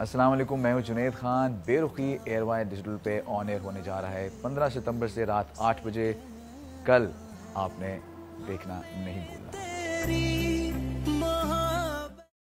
अस्सलाम वालेकुम मैं हूँ जुनेद खान। बेरुखी एयरवाइन डिजिटल पे ऑन एयर होने जा रहा है। 15 सितंबर से रात 8 बजे कल आपने देखना नहीं भूलना।